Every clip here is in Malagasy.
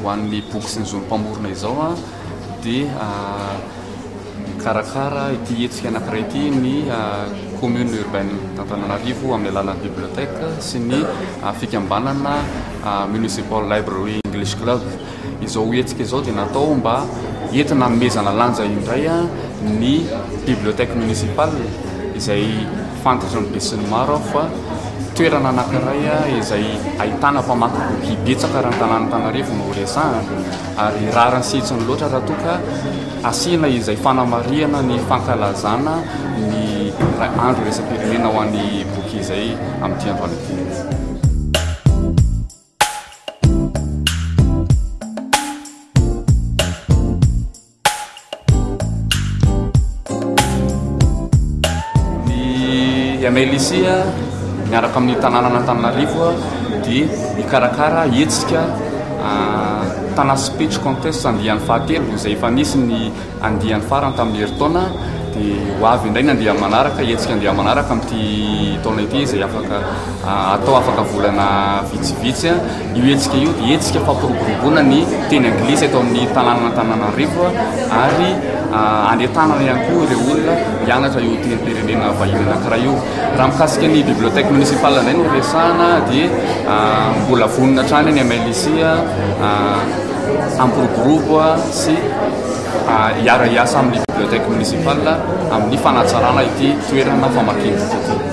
ho an'ny boky sy ny zon'ny mpamorona izao dia mikarakara ity hetsika anankiray ity ny commune urbaine d'Antananarivo amin'ny alalan'ny bibliothèque sy ny fikambanana Municipal Library English Club. Izao hetsika izao dia natao mba entina hanomezana lanja indray ny bibliothèque municipale izay fantatry ny besinimaro aho fa toerana anankiray izay ahitana mpamaky boky betsaka raha ny tanàn'Antananarivo no resahana ary rariny sy hitsiny loatra raha toa ka asiana izay fanamarihana ny fankalazana ny andro iraisam-pirenena ho an'ny boky izay amin'ity andro alik'iny. Ianay Lycée miaraka amin'ny tanànan'Antananarivo dia mikarakara hetsika ah, Tana Speech Contest andiany fahatelo izay efa nisy ny andiany farany tamin'ny herintaona dia ho avy indray ny andiany manaraka, hetsika andiany manaraka amin'ity taona ity izay afaka ah, atao afaka volana vitsivitsy. Io hetsika io dia hetsika fampiroboroboana ny teny anglisy eto amin'ny tanànan'Antananarivo ary anentanana ihany koa ireo olona hianatra io tenim-pirenena vahiny anankiray io. Raha mikasika ny bibliothèque municipale indray no resahana dia mbola vonona hatrany ny MLIC hampiroborobo sy hiara hiasa amin'ny bibliothèque municipale amin'ny fanatsarana ity toerana famakiam-boky ity.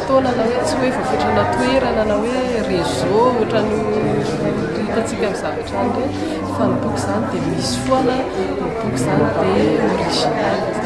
Fotoana na hoe tsy hoe voafetrana toerana na hoe réseau ohatran'ny hitantsika amin'ny zavatra any ireny fa ny boky izany dia misy foana, ny boky izany dia original izany.